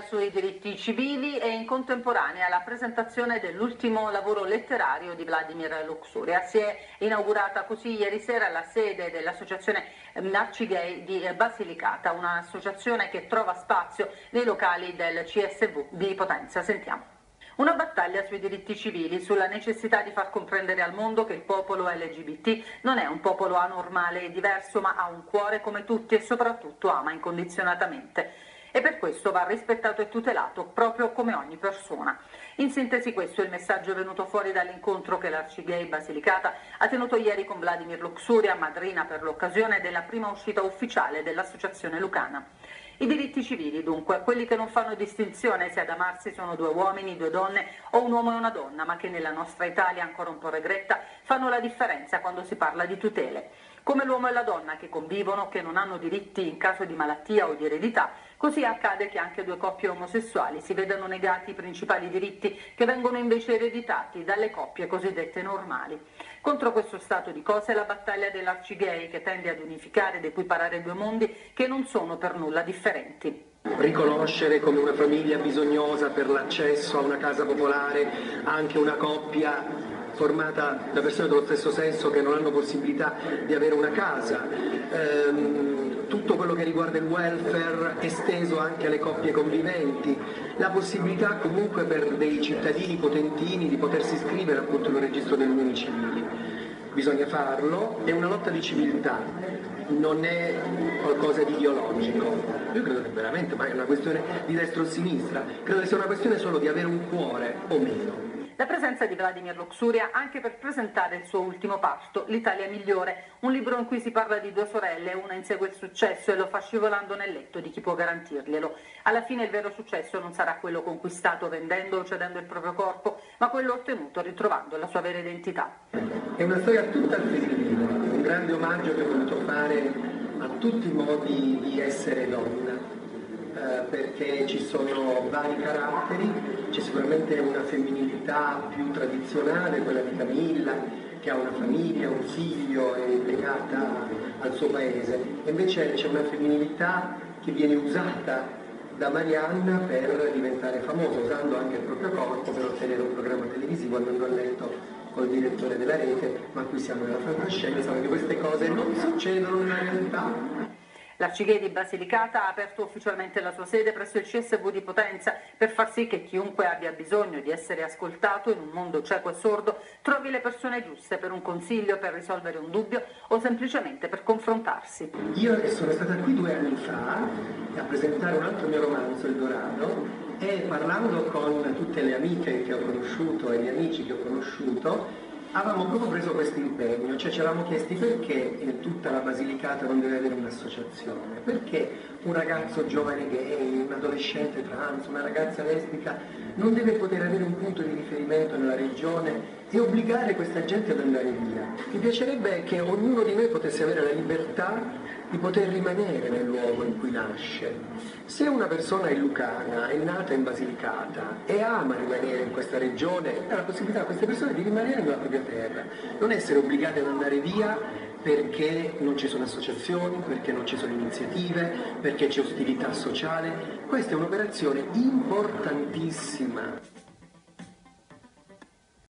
sui diritti civili e in contemporanea la presentazione dell'ultimo lavoro letterario di Vladimir Luxuria. Si è inaugurata così ieri sera la sede dell'associazione Narcigay di Basilicata, un'associazione che trova spazio nei locali del CSV di Potenza. Sentiamo. Una battaglia sui diritti civili, sulla necessità di far comprendere al mondo che il popolo LGBT non è un popolo anormale e diverso, ma ha un cuore come tutti e soprattutto ama incondizionatamente e per questo va rispettato e tutelato proprio come ogni persona. In sintesi questo è il messaggio venuto fuori dall'incontro che l'Arcigay Basilicata ha tenuto ieri con Vladimir Luxuria, madrina per l'occasione della prima uscita ufficiale dell'Associazione Lucana. I diritti civili, dunque, quelli che non fanno distinzione se ad amarsi sono due uomini, due donne o un uomo e una donna, ma che nella nostra Italia ancora un po' regretta fanno la differenza quando si parla di tutele. Come l'uomo e la donna che convivono, che non hanno diritti in caso di malattia o di eredità, così accade che anche due coppie omosessuali si vedano negati i principali diritti che vengono invece ereditati dalle coppie cosiddette normali. Contro questo stato di cose è la battaglia dell'Arcigay che tende ad unificare ed equiparare due mondi che non sono per nulla differenti riconoscere come una famiglia bisognosa per l'accesso a una casa popolare anche una coppia formata da persone dello stesso sesso che non hanno possibilità di avere una casa, ehm, tutto quello che riguarda il welfare esteso anche alle coppie conviventi, la possibilità comunque per dei cittadini potentini di potersi iscrivere appunto nel registro delle unioni civili. Bisogna farlo, è una lotta di civiltà, non è qualcosa di ideologico. Io credo che veramente, ma è una questione di destra o sinistra, credo che sia una questione solo di avere un cuore o meno la presenza di Vladimir Luxuria anche per presentare il suo ultimo parto, L'Italia migliore, un libro in cui si parla di due sorelle, una insegue il successo e lo fa scivolando nel letto di chi può garantirglielo. Alla fine il vero successo non sarà quello conquistato vendendo o cedendo il proprio corpo, ma quello ottenuto ritrovando la sua vera identità. È una storia tutta femminile, un grande omaggio che ho voluto fare a tutti i modi di essere donna eh, perché ci sono vari caratteri, sicuramente una femminilità più tradizionale, quella di Camilla, che ha una famiglia, un figlio, è legata al suo paese, invece c'è una femminilità che viene usata da Marianna per diventare famosa, usando anche il proprio corpo per ottenere un programma televisivo, andando a letto col direttore della rete, ma qui siamo nella fantascienza, perché queste cose non succedono nella realtà. L'Arcigay di Basilicata ha aperto ufficialmente la sua sede presso il CSV di Potenza per far sì che chiunque abbia bisogno di essere ascoltato in un mondo cieco e sordo trovi le persone giuste per un consiglio, per risolvere un dubbio o semplicemente per confrontarsi. Io sono stata qui due anni fa a presentare un altro mio romanzo, Il Dorado, e parlando con tutte le amiche che ho conosciuto e gli amici che ho conosciuto, avevamo proprio preso questo impegno, cioè ci eravamo chiesti perché in tutta la Basilicata non deve avere un'associazione, perché un ragazzo giovane gay, un adolescente trans, una ragazza lesbica non deve poter avere un punto di riferimento nella regione e obbligare questa gente ad andare via. Mi piacerebbe che ognuno di noi potesse avere la libertà di poter rimanere nel luogo in cui nasce. Se una persona è lucana, è nata in Basilicata e ama rimanere in questa regione, ha la possibilità a queste persone di rimanere nella propria terra, non essere obbligate ad andare via perché non ci sono associazioni, perché non ci sono iniziative, perché c'è ostilità sociale. Questa è un'operazione importantissima.